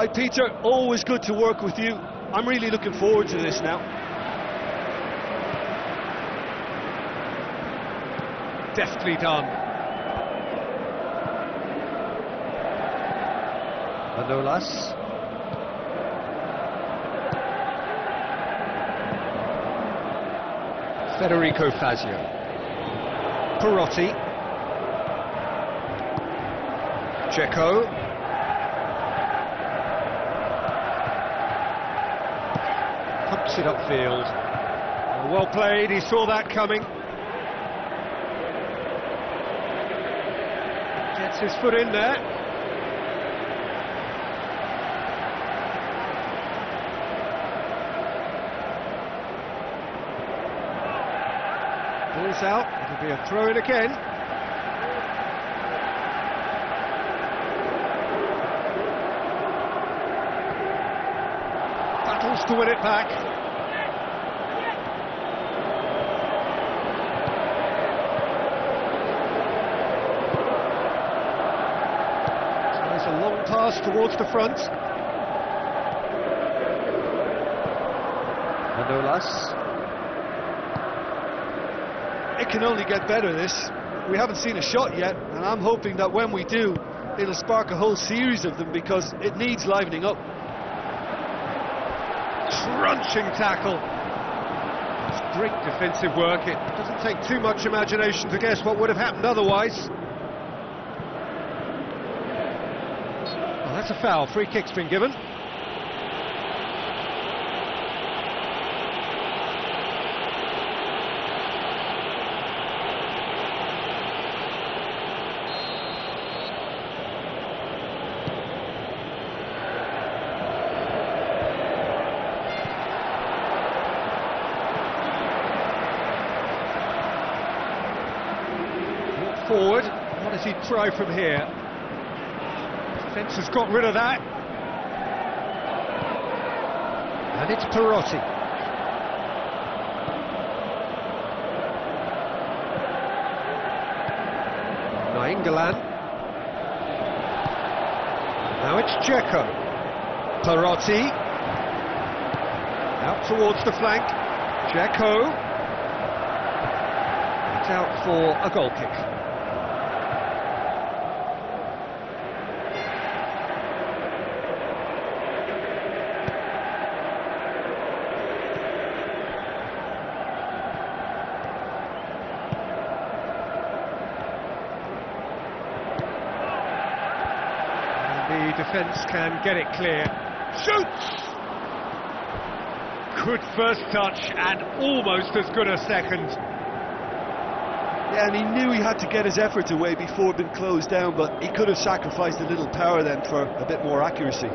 Hi, Peter. Always good to work with you. I'm really looking forward to this now. Deftly done. Manolas. Federico Fazio. Perotti. Dzeko. It upfield. Well played, he saw that coming. Gets his foot in there. Pulls out, it'll be a throw in again. Battles to win it back. Tries a long pass towards the front. Manolas. It can only get better, this. We haven't seen a shot yet, and I'm hoping that when we do, it'll spark a whole series of them because it needs livening up. Crunching tackle. It's great defensive work. It doesn't take too much imagination to guess what would have happened otherwise. Well, that's a foul. Free kick's been given. forward. He try from here? Defence has got rid of that. And it's Perotti. Nainggolan. Now it's Dzeko. Perotti. Out towards the flank. Dzeko. It's out for a goal kick. The defence can get it clear. Shoots! Good first touch and almost as good a second. Yeah, and he knew he had to get his effort away before being closed down, but he could have sacrificed a little power then for a bit more accuracy.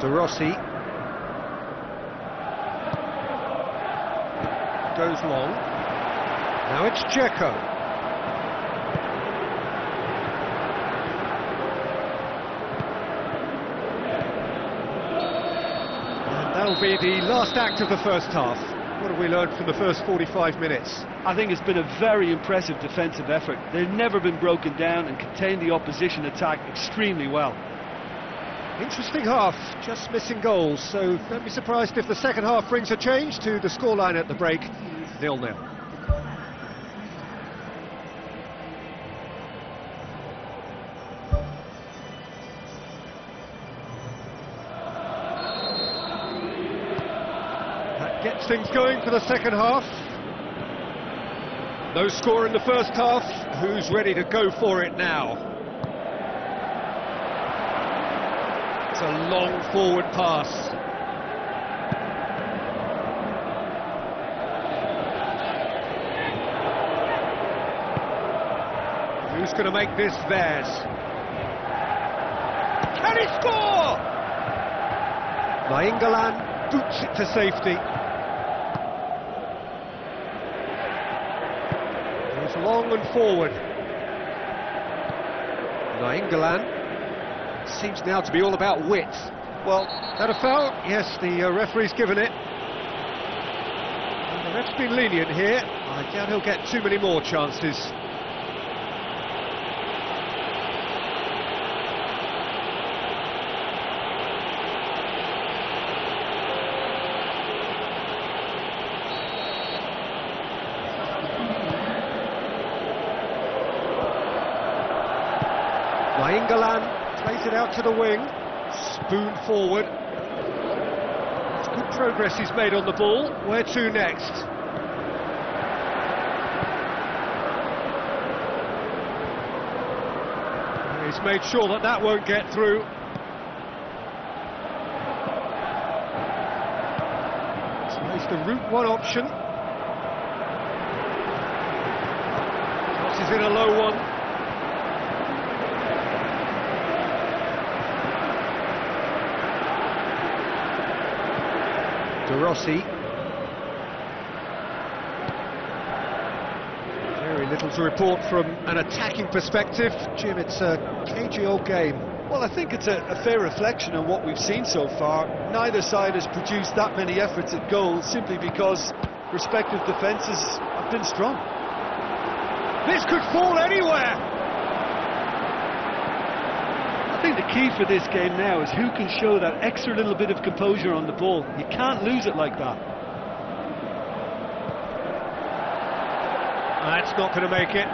De Rossi goes long. Now it's. And that'll be the last act of the first half. What have we learned from the first 45 minutes? I think it's been a very impressive defensive effort. They've never been broken down and contained the opposition attack extremely well. Interesting half, just missing goals, so don't be surprised if the second half brings a change to the scoreline at the break, nil-nil. That gets things going for the second half. No score in the first half, who's ready to go for it now? It's a long forward pass. Who's going to make this theirs? Can he score? Nainggolan boots it to safety. Goes long and forward. Nainggolan seems now to be all about width. Well, That a foul? Yes, the uh, referee's given it. And the ref's been lenient here. I doubt he'll get too many more chances. Nainggolan plays it out to the wing. Spoon forward. It's good progress he's made on the ball. Where to next? He's made sure that that won't get through. So it's the route one option. Crosses in a low one. De Rossi. Very little to report from an attacking perspective. Jim, it's a cagey old game. well, I think it's a, a fair reflection on what we've seen so far. Neither side has produced that many efforts at goal simply because respective defences have been strong. This could fall anywhere! I think the key for this game now is who can show that extra little bit of composure on the ball. You can't lose it like that. That's not going to make it.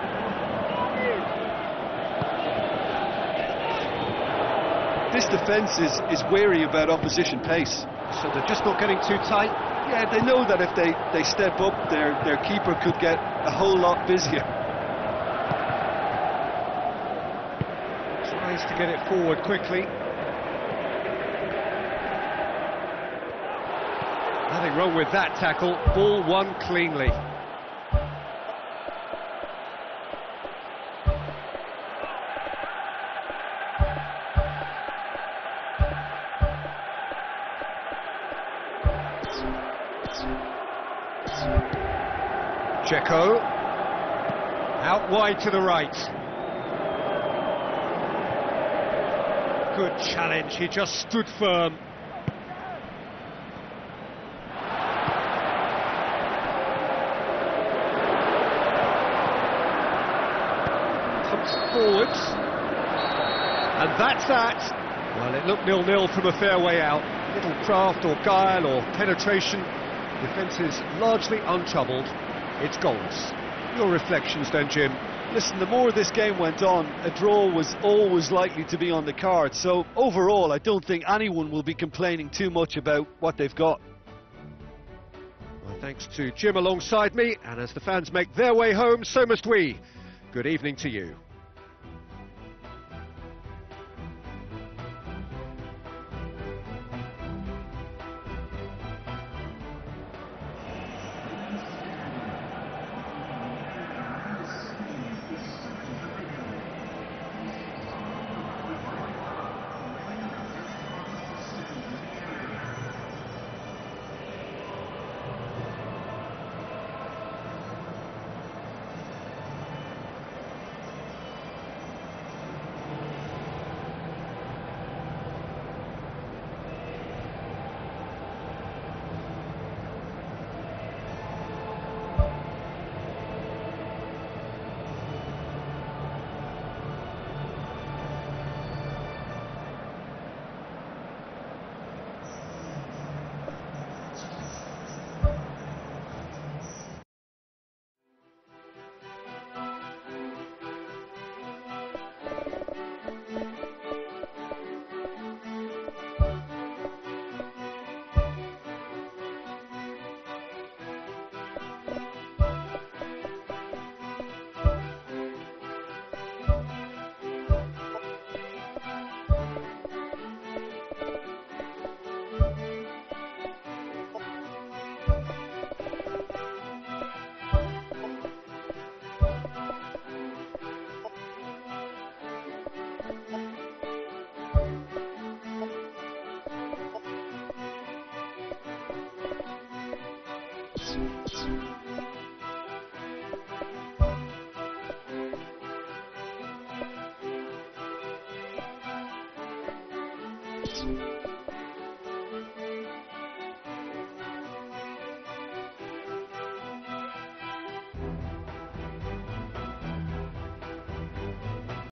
This defence is, is wary about opposition pace. So they're just not getting too tight. Yeah, they know that if they, they step up, their, their keeper could get a whole lot busier. Tries to get it forward quickly. Nothing wrong with that tackle. Ball won cleanly. Dzeko. Out wide to the right. Good challenge, he just stood firm. Comes forwards. And that's that. Well, it looked nil-nil from a fair way out. Little craft or guile or penetration. Defence is largely untroubled. It's goals. Your reflections then, Jim? Listen, the more this game went on, a draw was always likely to be on the card. So overall, I don't think anyone will be complaining too much about what they've got. Well, thanks to Jim alongside me, and as the fans make their way home, so must we. Good evening to you.